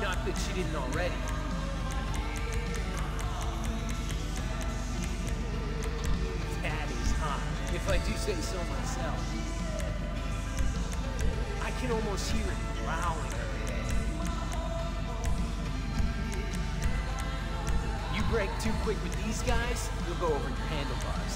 Not that she didn't already. That is hot, if I do say so myself. I can almost hear it growling her head. You brake too quick with these guys, you'll go over your handlebars.